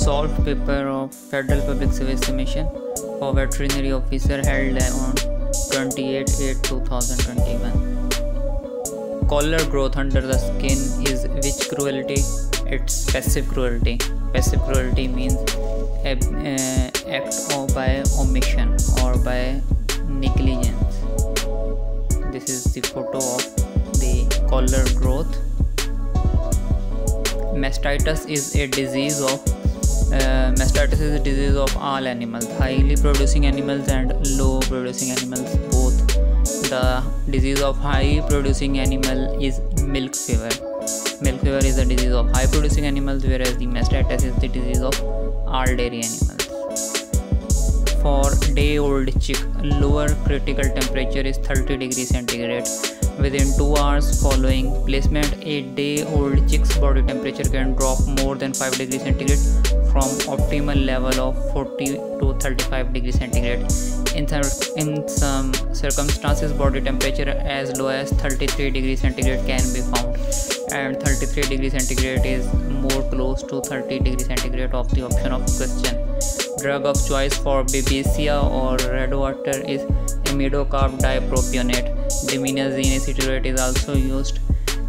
solved paper of Federal Public Service Commission for Veterinary Officer held on 28 8 2021. Collar growth under the skin is which cruelty? It's passive cruelty. Passive cruelty means uh, act or by omission or by negligence. This is the photo of the collar growth. Mastitis is a disease of uh, mastitis is a disease of all animals, highly producing animals and low producing animals both. The disease of high producing animal is milk fever. Milk fever is a disease of high producing animals, whereas the mastitis is the disease of all dairy animals. For day old chick, lower critical temperature is 30 degrees centigrade. Within 2 hours following placement, a day old chick's body temperature can drop more than 5 degrees centigrade from optimal level of 40 to 35 degrees centigrade. In, in some circumstances, body temperature as low as 33 degrees centigrade can be found, and 33 degrees centigrade is more close to 30 degrees centigrade of the option of question. Drug of choice for babesia or red water is imidocarb dipropionate. Diminazene acetate is also used.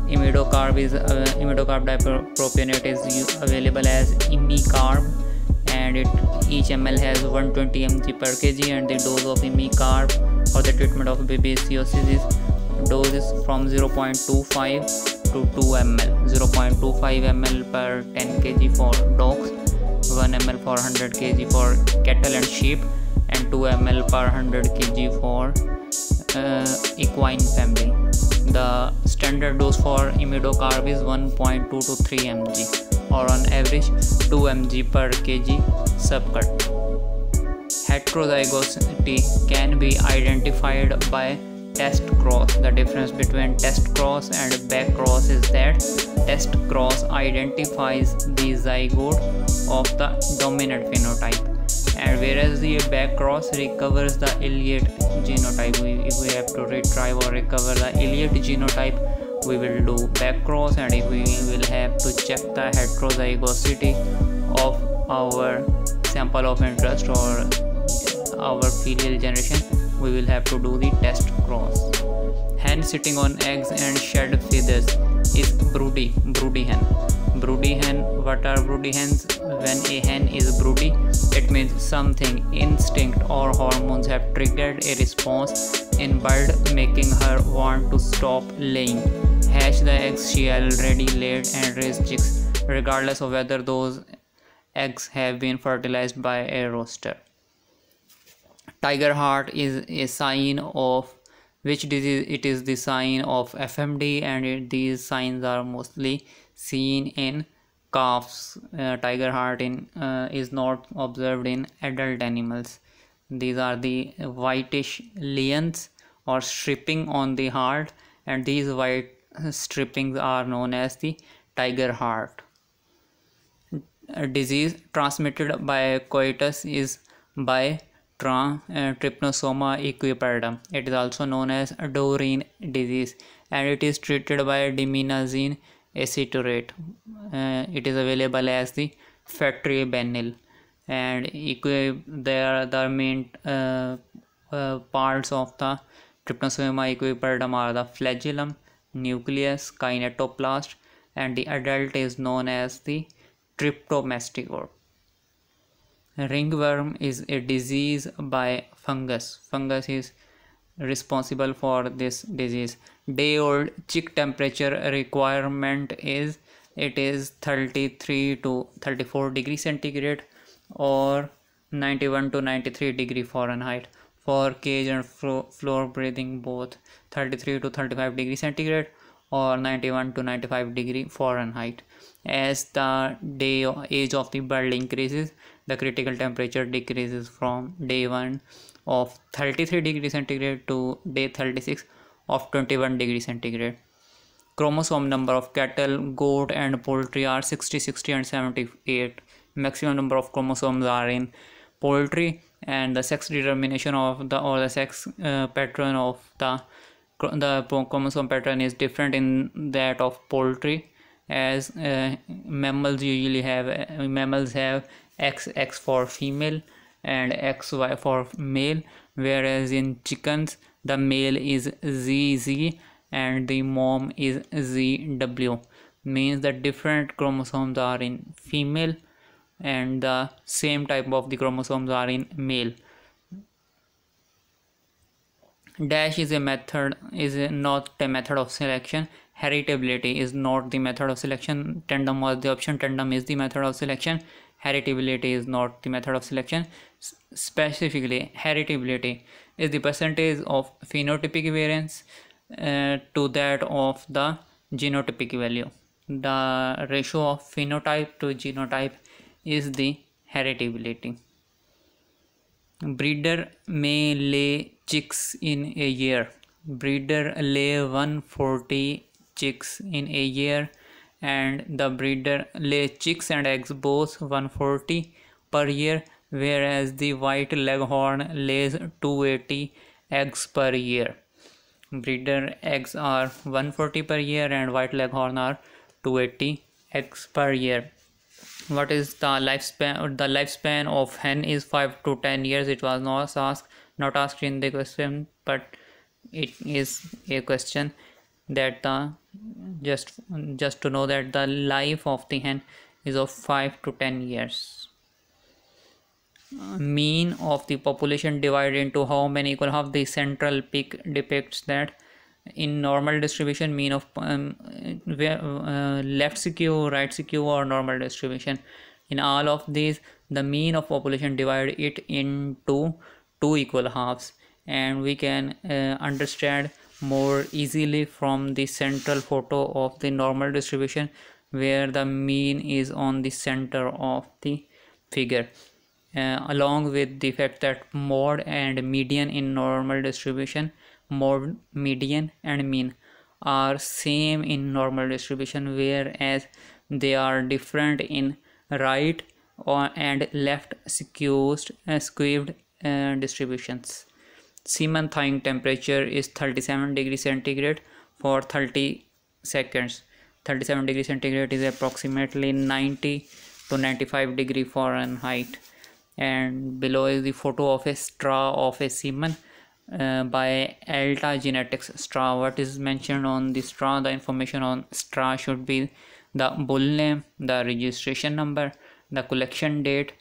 Imidocarb is uh, imidocarb dipropionate is available as imicarb and it each ml has 120 mg per kg and the dose of imicarb for the treatment of babesiosis is dose is from 0.25 to 2 ml 0.25 ml per 10 kg for dogs 1 ml for 100 kg for cattle and sheep and 2 ml per 100 kg for equine family. The standard dose for imidocarb is 1.2 to 3 mg or on average 2 mg per kg subcut. Heterozygosity can be identified by test cross. The difference between test cross and back cross is that test cross identifies the zygote of the dominant phenotype and whereas the back cross recovers the iliad genotype we, if we have to retrieve or recover the iliad genotype we will do back cross. And if we will have to check the heterozygosity of our sample of interest or our filial generation we will have to do the test cross. Hen sitting on eggs and shed feathers is broody broody hen broody hen what are broody hens? When a hen is broody it means something instinct or hormones have triggered a response in bird making her want to stop laying. Hatch the eggs she already laid and raise chicks regardless of whether those eggs have been fertilized by a rooster tiger heart is a sign of which disease it is the sign of fmd and it, these signs are mostly seen in calves uh, tiger heart in uh, is not observed in adult animals these are the whitish lesions or stripping on the heart and these white strippings are known as the tiger heart a disease transmitted by coitus is by uh, trypanosoma equiperdum. It is also known as Dourine disease and it is treated by diminazene acetate. Uh, it is available as the factory Fatrabenil and there are the main uh, uh, parts of the trypanosoma equiperdum are the flagellum, nucleus, kinetoplast and the adult is known as the trypomastigote. Ringworm is a disease by fungus. Fungus is responsible for this disease. Day old chick temperature requirement is it is 33 to 34 degree centigrade or 91 to 93 degree Fahrenheit. For cage and floor breathing both 33 to 35 degree centigrade or 91 to 95 degree Fahrenheit. As the day age of the bird increases, the critical temperature decreases from day 1 of 33 degree centigrade to day 36 of 21 degree centigrade. Chromosome number of cattle, goat and poultry are 60, 60 and 78. Maximum number of chromosomes are in poultry and the sex determination of the or the sex uh, pattern of the the chromosome pattern is different in that of poultry as uh, mammals usually have uh, mammals have xx for female and xy for male whereas in chickens the male is zz and the mom is zw means that different chromosomes are in female and the same type of the chromosomes are in male. Dash is a method is not a method of selection heritability is not the method of selection. Tandem was the option. Tandem is the method of selection. Heritability is not the method of selection. Specifically heritability is the percentage of phenotypic variance uh, to that of the genotypic value. The ratio of phenotype to genotype is the heritability. Breeder may lay chicks in a year. Breeder lay 140 chicks in a year and the breeder lay chicks and eggs both 140 per year whereas the white leghorn lays 280 eggs per year. Breeder eggs are 140 per year and white leghorn are 280 eggs per year. What is the lifespan the lifespan of hen is 5 to 10 years. It was not asked not asked in the question but it is a question that the just just to know that the life of the hen is of 5 to 10 years. Mean of the population divided into how many equal half the central peak depicts that. In normal distribution mean of um, uh, left skew right skew or normal distribution. In all of these the mean of population divide it into two equal halves. And we can uh, understand more easily from the central photo of the normal distribution where the mean is on the center of the figure. Uh, along with the fact that mode and median in normal distribution mode median and mean are same in normal distribution whereas they are different in right or and left skewed uh, skewed uh, distributions semen thawing temperature is 37 degree centigrade for 30 seconds 37 degree centigrade is approximately 90 to 95 degree fahrenheit and below is the photo of a straw of a semen uh, by Alta Genetics straw. What is mentioned on the straw? The information on straw should be the bull name, the registration number, the collection date,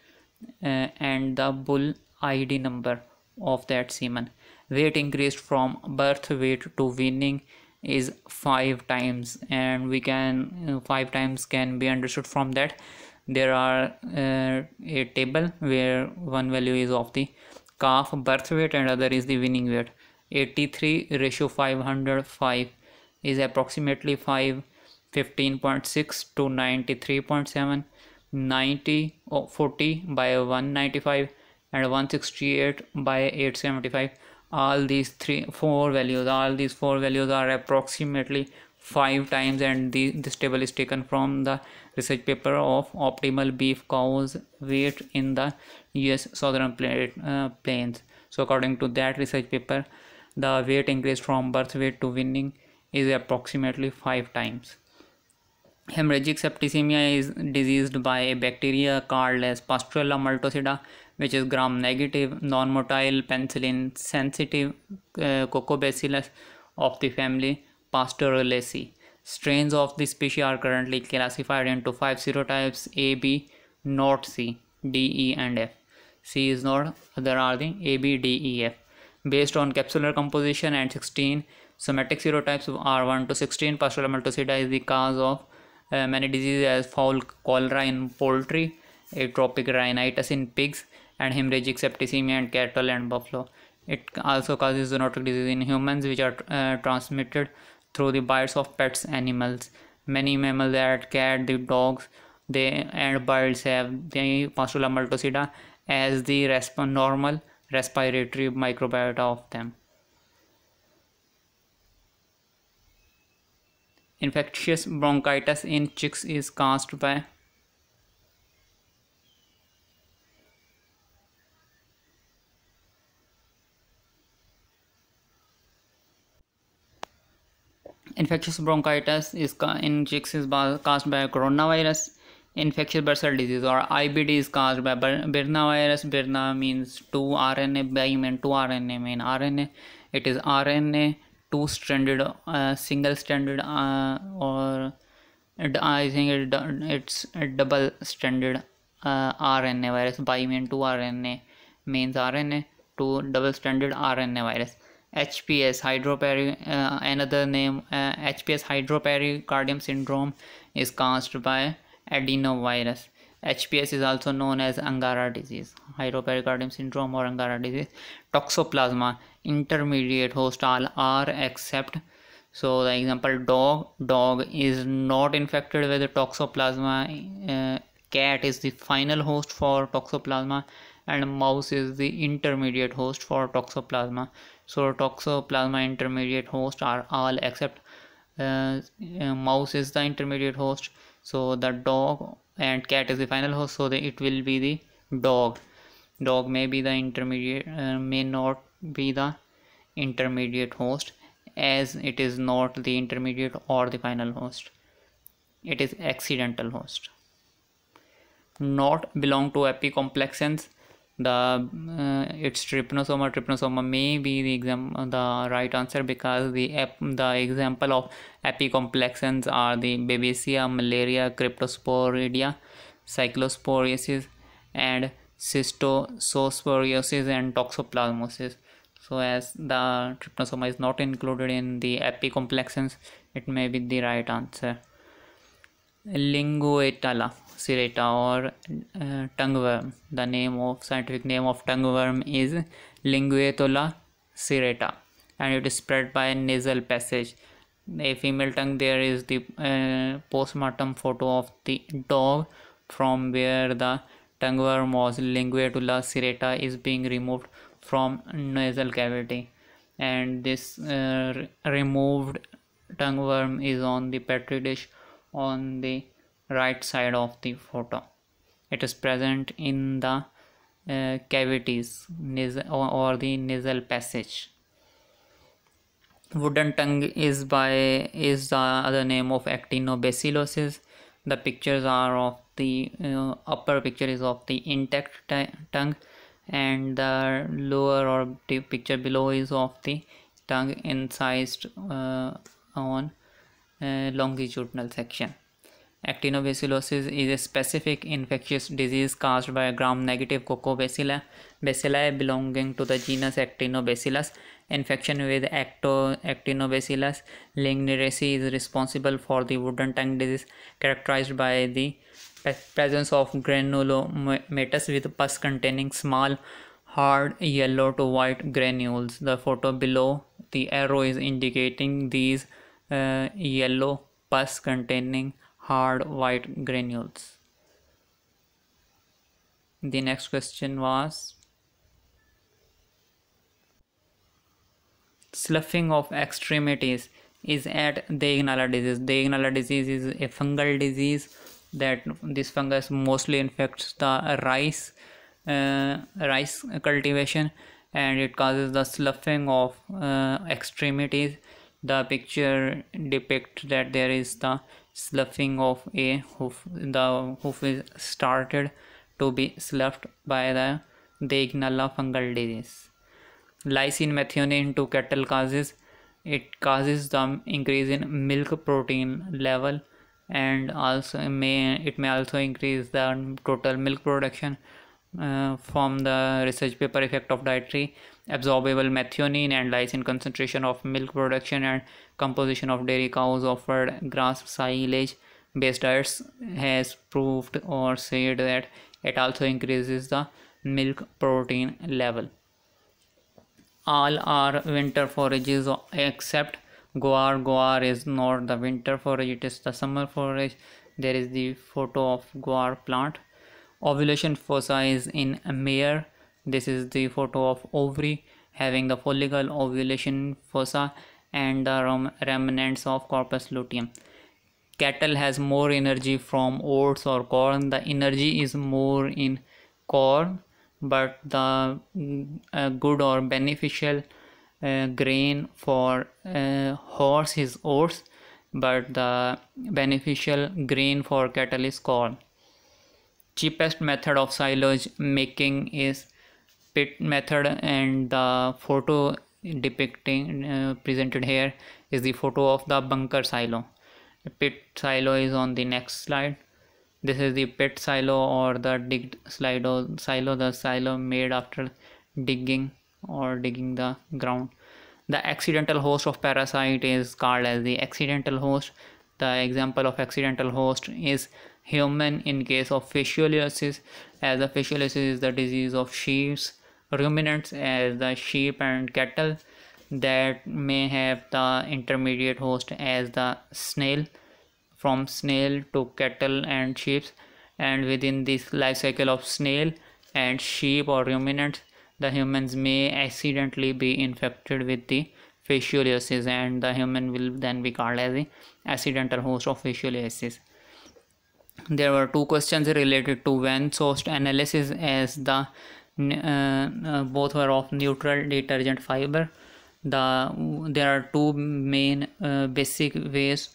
uh, and the bull ID number of that semen. Weight increased from birth weight to weaning is five times, and we can uh, five times can be understood from that. There are uh, a table where one value is of the calf birth weight and other is the weaning weight 83 ratio 505 is approximately 5 15.6 to 93.7 90 oh, 40 by 195 and 168 by 875 all these three four values all these four values are approximately five times and the, this table is taken from the research paper of optimal beef cows weight in the US southern plate, uh, plains. So according to that research paper, the weight increase from birth weight to weaning is approximately five times. Hemorrhagic septicemia is diseased by a bacteria called as Pasteurella multocida, which is gram-negative, non-motile, penicillin sensitive uh, Coccobacillus of the family Pasteurellaceae. Strains of this species are currently classified into five serotypes A, B, not C, D, E, and F. C is not, there are the A, B, D, E, F. Based on capsular composition and 16 somatic serotypes are 1 to 16, Pasteurella multocida is the cause of uh, many diseases as fowl cholera in poultry, atrophic rhinitis in pigs, and hemorrhagic septicemia in cattle and buffalo. It also causes zoonotic disease in humans, which are uh, transmitted through the bites of pets animals. Many mammals, that cat, the dogs, they and birds have the Pasteurella multocida as the resp- normal respiratory microbiota of them. Infectious bronchitis in chicks is caused by infectious bronchitis इसका in chicks is caused by corona virus infectious bursal disease और I B D is caused by birna virus birna means two R N A by mean two R N A mean R N A it is R N A two standard single standard और I think it's double standard R N A virus by man two R N A means R N A two double standard R N A virus HPS hydroperi uh, another name uh, HPS hydropericardium syndrome is caused by adenovirus. HPS is also known as Angara disease, hydropericardium syndrome or Angara disease. Toxoplasma, intermediate host are except so the example dog dog is not infected with the toxoplasma uh, cat is the final host for toxoplasma and mouse is the intermediate host for toxoplasma so toxoplasma intermediate host are all except uh, uh, mouse is the intermediate host. So the dog and cat is the final host. So the, it will be the dog. Dog may be the intermediate uh, may not be the intermediate host as it is not the intermediate or the final host. It is accidental host. Not belong to apicomplexans the uh, its trypanosoma trypanosoma may be the exam the right answer because the the example of apicomplexans are the babesia malaria cryptosporidia cyclosporiasis and schistososporiasis and toxoplasmosis. So as the trypanosoma is not included in the apicomplexans it may be the right answer. Linguatula serrata or uh, tongueworm. The name of scientific name of tongueworm is Linguatula serrata and it is spread by nasal passage. A female tongue there is the uh, postmortem photo of the dog from where the tongueworm was Linguatula serrata is being removed from nasal cavity and this uh, removed tongueworm is on the petri dish on the right side of the photo. It is present in the uh, cavities or, or the nasal passage. Wooden tongue is by is the other name of actinobacillosis the pictures are of the uh, upper picture is of the intact tongue and the lower or the picture below is of the tongue incised uh, on uh, longitudinal section Actinobacillosis is a specific infectious disease caused by a gram-negative Coccobacilli bacilli belonging to the genus Actinobacillus. Infection with Acto Actinobacillus lignieresii is responsible for the wooden tongue disease characterized by the presence of granulomatous with pus containing small hard yellow to white granules. The photo below the arrow is indicating these uh, yellow pus containing hard white granules. The next question was sloughing of extremities is at Degnala disease. Degnala disease is a fungal disease that this fungus mostly infects the rice uh, rice cultivation and it causes the sloughing of uh, extremities the picture depicts that there is the sloughing of a hoof the hoof is started to be sloughed by the Degnala fungal disease. Lysine methionine to cattle causes it causes the increase in milk protein level and also may it may also increase the total milk production uh, from the research paper effect of dietary absorbable methionine and lysine concentration of milk production and composition of dairy cows offered grass silage based diets has proved or said that it also increases the milk protein level. All are winter forages except guar guar is not the winter forage it is the summer forage. There is the photo of guar plant ovulation fossa is in a mare this is the photo of ovary having the follicle ovulation fossa and the remnants of corpus luteum. Cattle has more energy from oats or corn. The energy is more in corn, but the uh, good or beneficial uh, grain for uh, horse is oats but the beneficial grain for cattle is corn cheapest method of silage making is pit method and the photo depicting uh, presented here is the photo of the bunker silo. The pit silo is on the next slide. This is the pit silo or the digged silo silo the silo made after digging or digging the ground. The accidental host of parasite is called as the accidental host. The example of accidental host is human in case of fasciolosis as the is the disease of sheep ruminants as the sheep and cattle that may have the intermediate host as the snail from snail to cattle and sheep. And within this life cycle of snail and sheep or ruminants the humans may accidentally be infected with the fasciolosis and the human will then be called as the accidental host of fasciolosis there were two questions related to Van Soest analysis as the uh, uh, both were of neutral detergent fiber. The there are two main uh, basic ways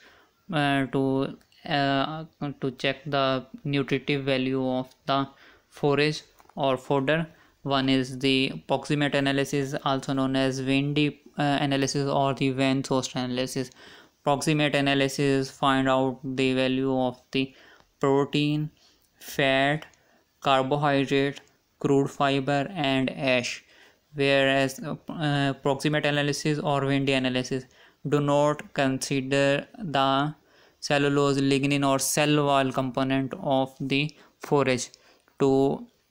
uh, to uh, to check the nutritive value of the forage or fodder. One is the proximate analysis also known as Weende uh, analysis or the Van Soest analysis. Proximate analysis find out the value of the protein fat carbohydrate crude fiber and ash. Whereas uh, proximate analysis or Weende analysis do not consider the cellulose lignin or cell wall component of the forage to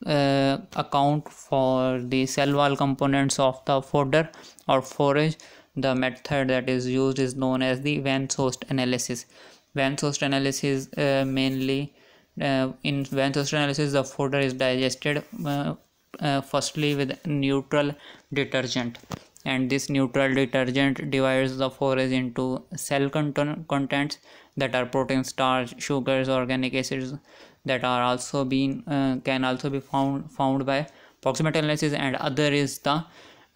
uh, account for the cell wall components of the fodder or forage. The method that is used is known as the Van Soest analysis Van Soest analysis uh, mainly uh, in Van Soest analysis the fodder is digested uh, firstly with neutral detergent. And this neutral detergent divides the forage into cell content contents that are protein starch sugars organic acids that are also being uh, can also be found found by proximate analysis. And other is the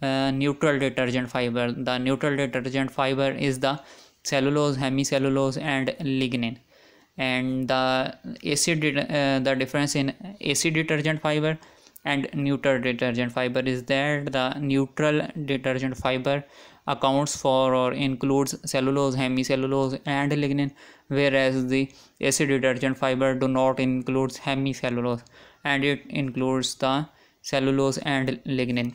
uh, neutral detergent fiber. The neutral detergent fiber is the cellulose hemicellulose and lignin. And the acid uh, the difference in acid detergent fiber and neutral detergent fiber is that the neutral detergent fiber accounts for or includes cellulose hemicellulose and lignin whereas the acid detergent fiber do not includes hemicellulose and it includes the cellulose and lignin.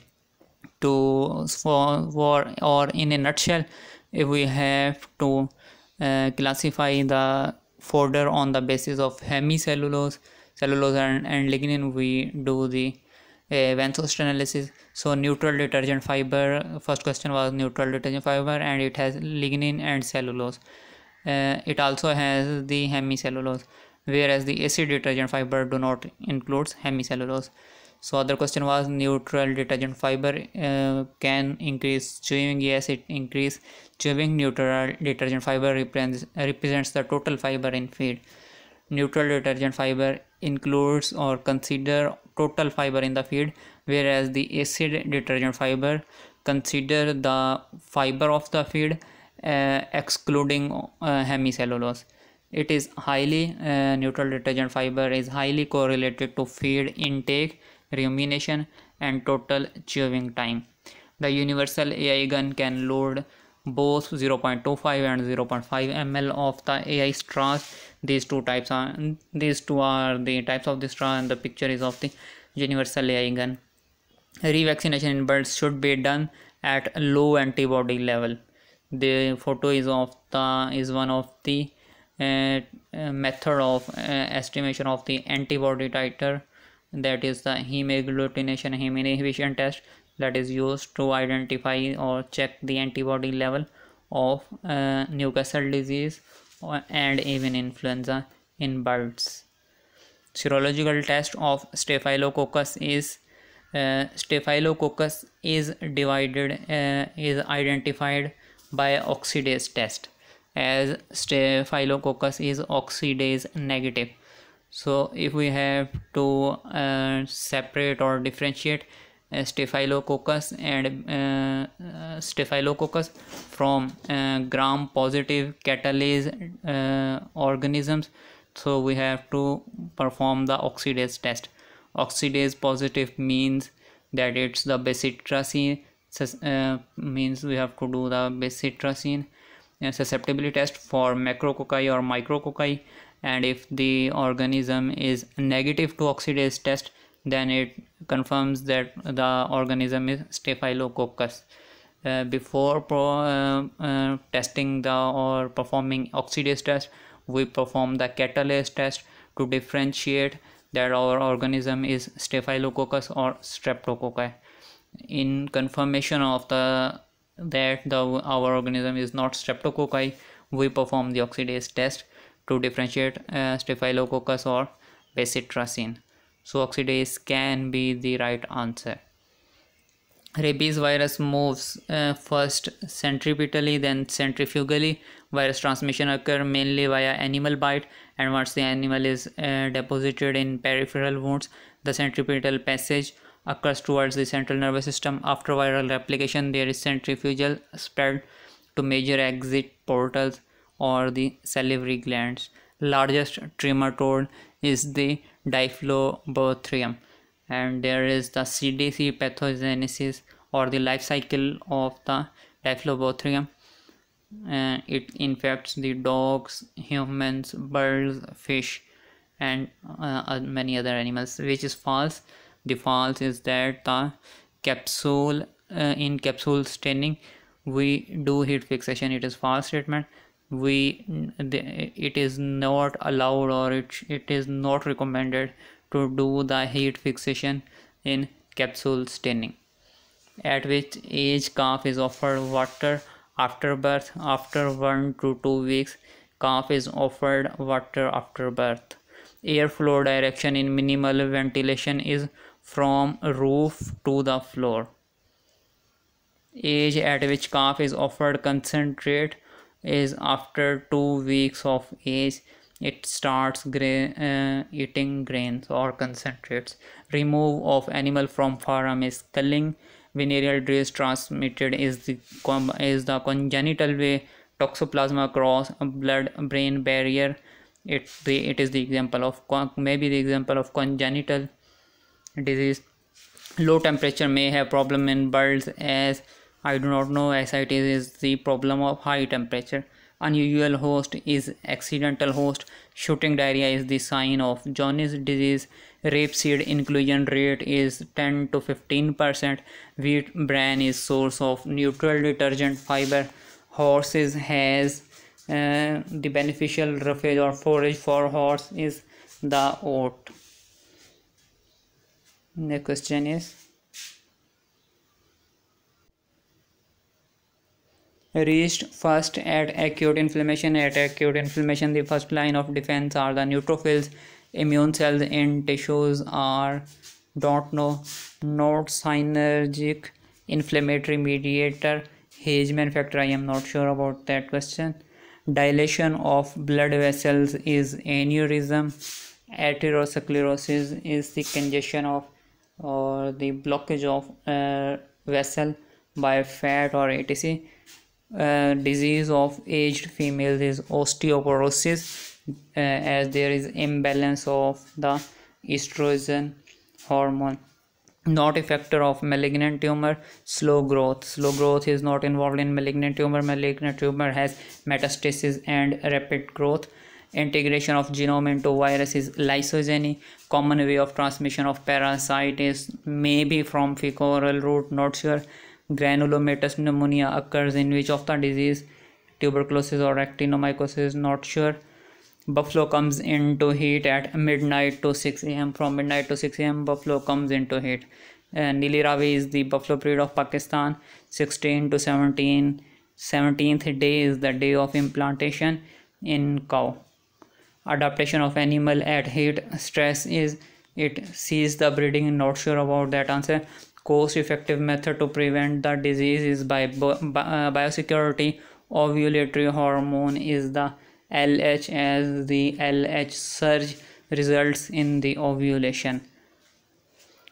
To for, for or in a nutshell if we have to uh, classify the fodder on the basis of hemicellulose cellulose and, and lignin we do the uh, Van Soest analysis. So neutral detergent fiber first question was neutral detergent fiber and it has lignin and cellulose. Uh, it also has the hemicellulose whereas the acid detergent fiber do not includes hemicellulose. So other question was neutral detergent fiber uh, can increase chewing yes it increase chewing neutral detergent fiber represents, the total fiber in feed. Neutral detergent fiber includes or consider total fiber in the feed whereas the acid detergent fiber consider the fiber of the feed uh, excluding uh, hemicellulose. It is highly uh, neutral detergent fiber is highly correlated to feed intake rumination and total chewing time. The universal ai gun can load both 0.25 and 0.5 ml of the AI straws. These two types are these two are the types of the straw and the picture is of the universal AI gun. Revaccination in birds should be done at low antibody level. The photo is of the is one of the uh, method of uh, estimation of the antibody titer that is the heme agglutination heme inhibition test that is used to identify or check the antibody level of uh, Newcastle disease and avian influenza in birds. Serological test of Staphylococcus is uh, Staphylococcus is divided uh, is identified by oxidase test as Staphylococcus is oxidase negative. So if we have to uh, separate or differentiate staphylococcus and uh, uh, staphylococcus from uh, gram positive catalase organisms. So we have to perform the oxidase test. Oxidase positive means that it's the bacitracin uh, means we have to do the bacitracin uh, susceptibility test for macrococci or micrococci. And if the organism is negative to oxidase test then it confirms that the organism is staphylococcus. Uh, before pro, uh, uh, testing the or performing oxidase test we perform the catalase test to differentiate that our organism is staphylococcus or streptococci. In confirmation of the that the our organism is not streptococci we perform the oxidase test to differentiate uh, staphylococcus or bacitracin so oxidase can be the right answer rabies virus moves uh, first centripetally then centrifugally virus transmission occur mainly via animal bite and once the animal is uh, deposited in peripheral wounds the centripetal passage occurs towards the central nervous system. After viral replication, there is centrifugal spread to major exit portals or the salivary glands. Largest trematode is the Diphyllobothrium and there is the CDC pathogenesis or the life cycle of the Diphyllobothrium. Uh, it infects the dogs, humans, birds, fish and uh, many other animals which is false. The false is that the capsule uh, in capsule staining we do heat fixation. It is false statement we it is not allowed or it, it is not recommended to do the heat fixation in capsule staining at which age calf is offered water after birth after 1 to 2 weeks calf is offered water after birth airflow direction in minimal ventilation is from roof to the floor. Age at which calf is offered concentrate is after two weeks of age. It starts grain, uh, eating grains or concentrates. Remove of animal from farm is culling. Venereal disease transmitted is the is the congenital way. Toxoplasma cross blood-brain barrier. It the it is the example of maybe the example of congenital disease low temperature may have problem in birds as i do not know ascites is the problem of high temperature. Unusual host is accidental host. Shooting diarrhea is the sign of Johne's disease. Rapeseed inclusion rate is 10 to 15 percent. Wheat bran is source of neutral detergent fiber. Horses has uh, the beneficial roughage or forage for horse is the oat. The question is reached first at acute inflammation. At acute inflammation the first line of defense are the neutrophils. Immune cells in tissues are don't know not synergic. Inflammatory mediator Hageman factor. I am not sure about that question. Dilation of blood vessels is aneurysm. Atherosclerosis is the congestion of or the blockage of uh, vessel by fat or etc uh, disease of aged females is osteoporosis uh, as there is imbalance of the estrogen hormone. Not a factor of malignant tumor slow growth. Slow growth is not involved in malignant tumor. Malignant tumor has metastasis and rapid growth. Integration of genome into virus is lysogeny. Common way of transmission of parasite is maybe from fecal route not sure granulomatous pneumonia occurs in which of the disease tuberculosis or actinomycosis not sure. Buffalo comes into heat at midnight to 6 am from midnight to 6 am buffalo comes into heat. Uh, and Nili Ravi is the buffalo breed of Pakistan. 16 to 17 17th day is the day of implantation in cow. Adaptation of animal at heat stress is it sees the breeding not sure about that answer cost effective method to prevent the disease is by uh, biosecurity. Ovulatory hormone is the LH as the LH surge results in the ovulation.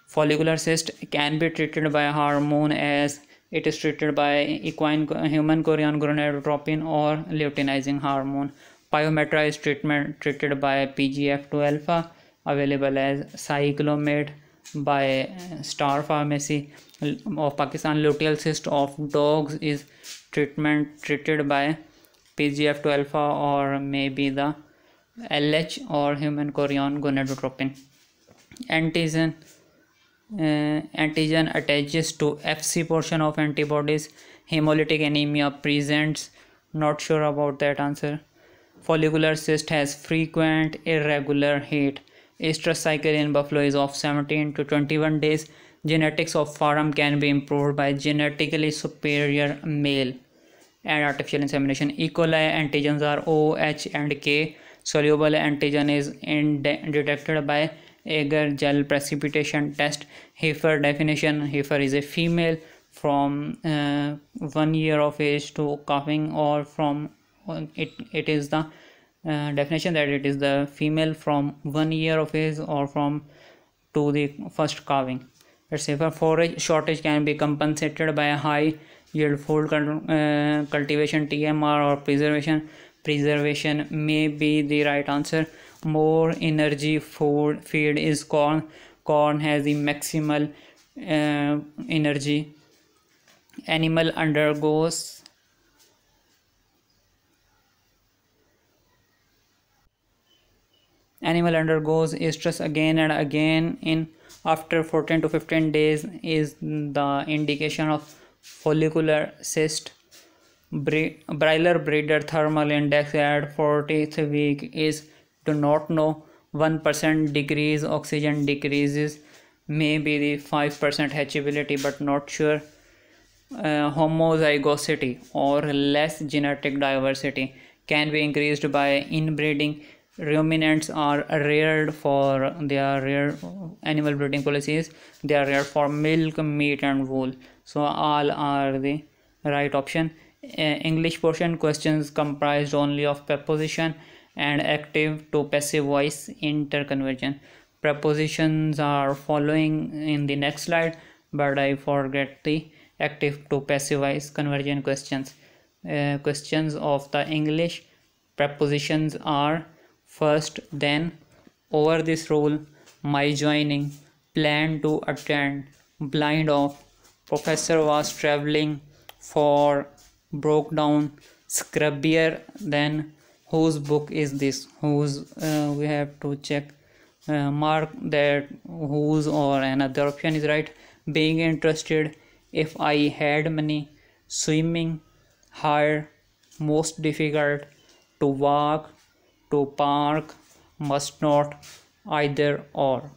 Follicular cyst can be treated by hormone as it is treated by equine human chorion gonadotropin or luteinizing hormone. Pyometra is treatment treated by pgf2 alpha available as cyclomate by star pharmacy. Of pakistan luteal cyst of dogs is treatment treated by pgf2 alpha or maybe the lh or human chorion gonadotropin. Antigen uh, antigen attaches to fc portion of antibodies. Hemolytic anemia presents. Not sure about that answer. Follicular cyst has frequent irregular heat estrus cycle in buffalo is of 17 to 21 days. Genetics of farm can be improved by genetically superior male and artificial insemination. E coli antigens are o h and k. Soluble antigen is detected by agar gel precipitation test. Heifer definition heifer is a female from uh, one year of age to calving or from it it is the uh, definition that it is the female from one year of age or from to the first calving. Let's say for forage shortage can be compensated by a high yield food uh, cultivation tmr or preservation preservation may be the right answer. More energy food feed is corn. Corn has the maximal uh, energy. Animal undergoes animal undergoes stress again and again in after 14 to 15 days is the indication of follicular cyst. Broiler breeder thermal index at 40th week is do not know. 1% decrease oxygen decreases may be the 5% hatchability but not sure. Uh, homozygosity or less genetic diversity can be increased by inbreeding ruminants are reared for their rare animal breeding policies. They are reared for milk meat and wool. So all are the right option. English portion questions comprised only of preposition and active to passive voice interconversion. Prepositions are following in the next slide but i forget the active to passive voice conversion questions. Uh, questions of the english prepositions are first then over this rule my joining plan to attend blind off. Professor was traveling for broke down scrubbier than whose book is this? Whose uh, we have to check uh, mark that whose or another option is right. Being interested if i had money swimming hard most difficult to walk to park must not either or